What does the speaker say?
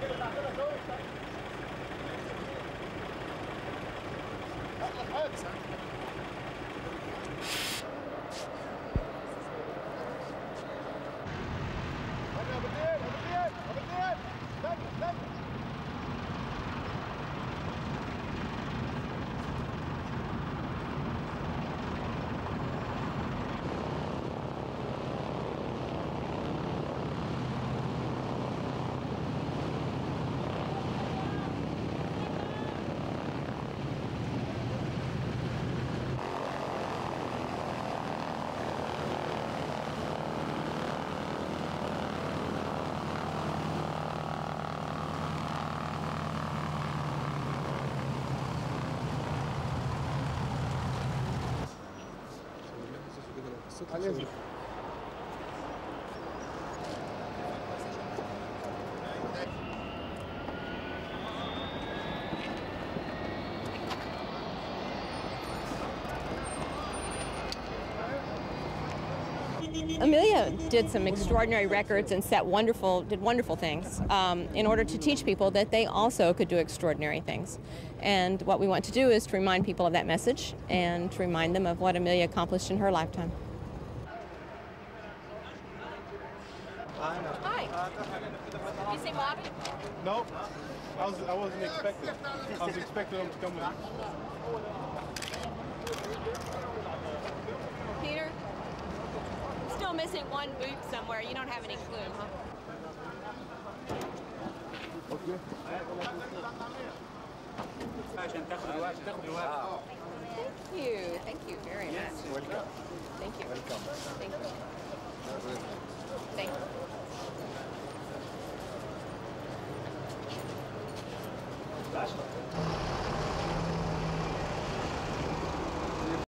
That hurts, huh? Полезно. Amelia did some extraordinary records and set wonderful, did wonderful things um, in order to teach people that they also could do extraordinary things. And what we want to do is to remind people of that message and to remind them of what Amelia accomplished in her lifetime. Hi. You see Bobby? Nope. I, was, I wasn't expecting. I was expecting him to come with me. Peter? Still missing one boot somewhere. You don't have any clue, huh? Okay. Thank you. Thank you very much. Welcome. Thank you. Welcome. Thank you. Thank you. Fantástico.